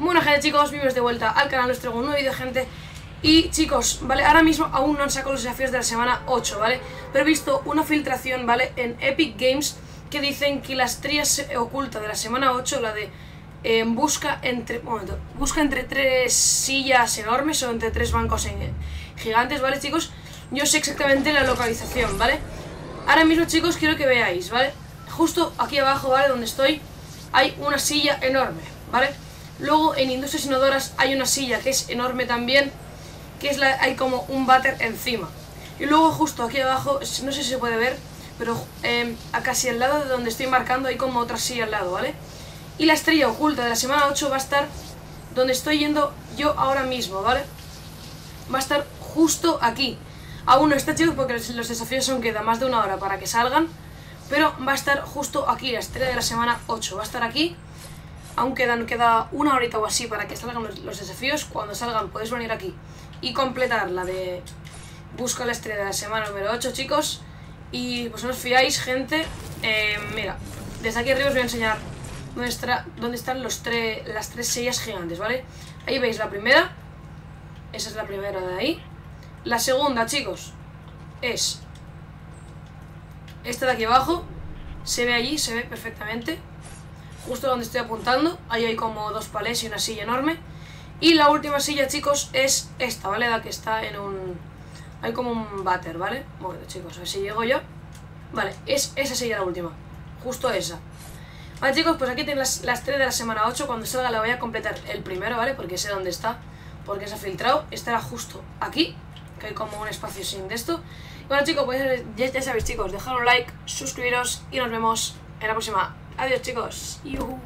Bueno gente chicos, bienvenidos de vuelta al canal, os traigo un nuevo vídeo gente Y chicos, vale, ahora mismo aún no han sacado los desafíos de la semana 8, ¿vale? Pero he visto una filtración, ¿vale? En Epic Games que dicen que la estrella oculta de la semana 8, la de eh, busca entre momento, busca entre tres sillas enormes o entre tres bancos gigantes, ¿vale chicos? Yo sé exactamente la localización, ¿vale? Ahora mismo chicos quiero que veáis, ¿vale? Justo aquí abajo, ¿vale? Donde estoy hay una silla enorme, ¿vale? Luego en Industrias Inodoras hay una silla que es enorme también, que es hay como un váter encima. Y luego justo aquí abajo, no sé si se puede ver, pero eh, casi al lado de donde estoy marcando hay como otra silla al lado, ¿vale? Y la estrella oculta de la semana 8 va a estar donde estoy yendo yo ahora mismo, ¿vale? Va a estar justo aquí. Aún no está chido porque los desafíos son queda más de una hora para que salgan, pero va a estar justo aquí, la estrella de la semana 8. Va a estar aquí Aún quedan, queda una horita o así para que salgan los, desafíos. Cuando salgan podéis venir aquí y completar la de Busca la estrella de la semana número 8, chicos. Y pues no os fiáis, gente. Eh, mira, desde aquí arriba os voy a enseñar dónde, están los las tres sillas gigantes, ¿vale? Ahí veis la primera. Esa es la primera de ahí. La segunda, chicos, es esta de aquí abajo. Se ve allí, se ve perfectamente justo donde estoy apuntando. Ahí hay como dos palés y una silla enorme. Y la última silla, chicos, es esta, ¿vale? La que está en un... Hay como un váter, ¿vale? Bueno, chicos, a ver si llego yo. Vale, es esa silla la última. Justo esa. Vale, chicos, pues aquí tenéis las, 3 de la semana 8. Cuando salga la voy a completar el primero, ¿vale? Porque sé dónde está. Porque se ha filtrado. Estará justo aquí. Que hay como un espacio sin de esto. Bueno, chicos, pues ya, ya sabéis, chicos. Dejad un like, suscribiros y nos vemos en la próxima. Adiós chicos. Yuhu.